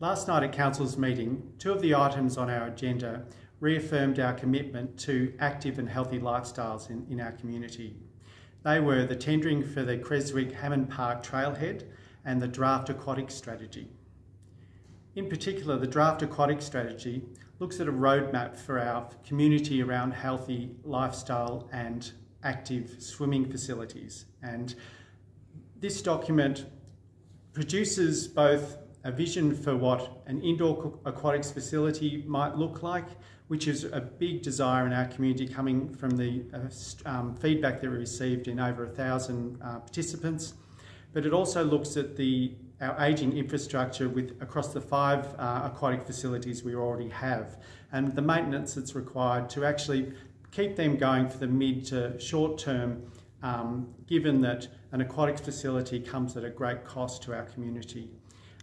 Last night at Council's meeting, two of the items on our agenda reaffirmed our commitment to active and healthy lifestyles in, in our community. They were the tendering for the Creswick Hammon Park Trailhead and the Draft Aquatic Strategy. In particular, the Draft Aquatic Strategy looks at a roadmap for our community around healthy lifestyle and active swimming facilities. And this document produces both a vision for what an indoor aquatics facility might look like, which is a big desire in our community coming from the uh, um, feedback that we received in over a thousand uh, participants. But it also looks at the our ageing infrastructure with across the five uh, aquatic facilities we already have and the maintenance that's required to actually keep them going for the mid to short term um, given that an aquatic facility comes at a great cost to our community.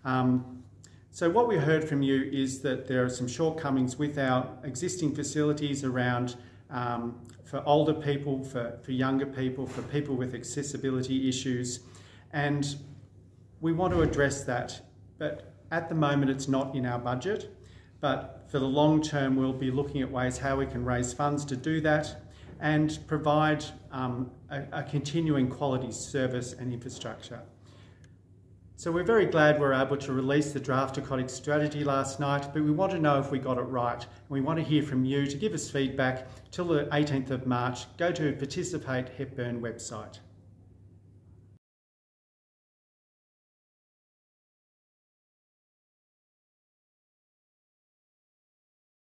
Um, so what we heard from you is that there are some shortcomings with our existing facilities around um, for older people, for, for younger people, for people with accessibility issues, and we want to address that. But at the moment, it's not in our budget. But for the long term, we'll be looking at ways how we can raise funds to do that and provide um, a, a continuing quality service and infrastructure. So we're very glad we're able to release the draft aquatic strategy last night, but we want to know if we got it right. And we want to hear from you to give us feedback till the 18th of March. Go to Participate Hepburn website.